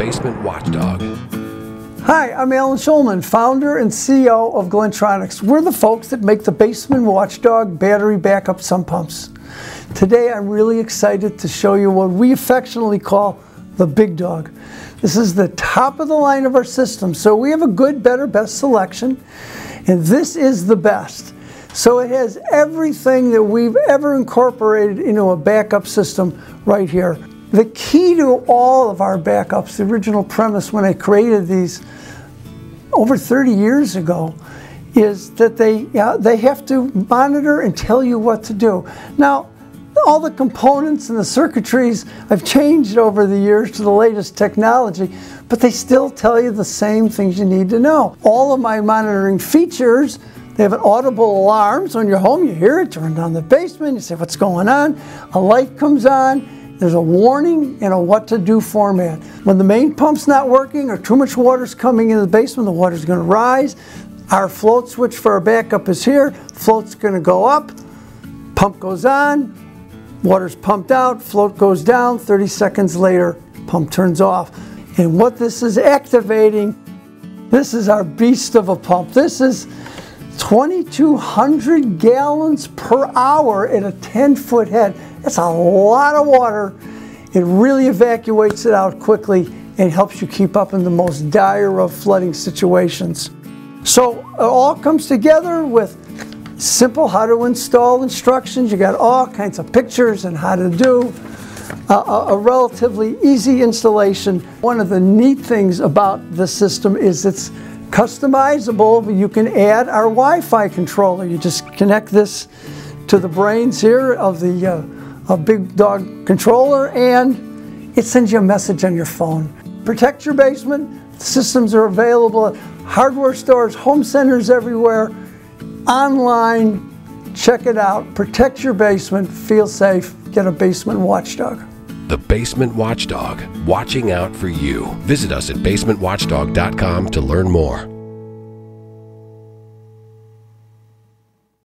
Basement Watchdog. Hi, I'm Alan Schulman, founder and CEO of Glentronics. We're the folks that make the Basement Watchdog battery backup sump pumps. Today I'm really excited to show you what we affectionately call the big dog. This is the top of the line of our system, so we have a good, better, best selection, and this is the best. So it has everything that we've ever incorporated into a backup system right here. The key to all of our backups, the original premise when I created these over 30 years ago, is that they, yeah, they have to monitor and tell you what to do. Now, all the components and the circuitries have changed over the years to the latest technology, but they still tell you the same things you need to know. All of my monitoring features they have an audible alarm, so when you're home, you hear it, turn down the basement, you say, what's going on? A light comes on, there's a warning and a what to do format. When the main pump's not working or too much water's coming into the basement, the water's gonna rise. Our float switch for our backup is here. Float's gonna go up, pump goes on, water's pumped out, float goes down, 30 seconds later, pump turns off. And what this is activating, this is our beast of a pump. This is 2,200 gallons per hour at a 10 foot head. That's a lot of water. It really evacuates it out quickly and helps you keep up in the most dire of flooding situations. So it all comes together with simple how to install instructions. You got all kinds of pictures and how to do. Uh, a, a relatively easy installation. One of the neat things about the system is it's customizable. You can add our Wi-Fi controller. You just connect this to the brains here of the uh, Big Dog controller and it sends you a message on your phone. Protect your basement. Systems are available at hardware stores, home centers everywhere, online. Check it out. Protect your basement. Feel safe. Get a basement watchdog. The Basement Watchdog, watching out for you. Visit us at basementwatchdog.com to learn more.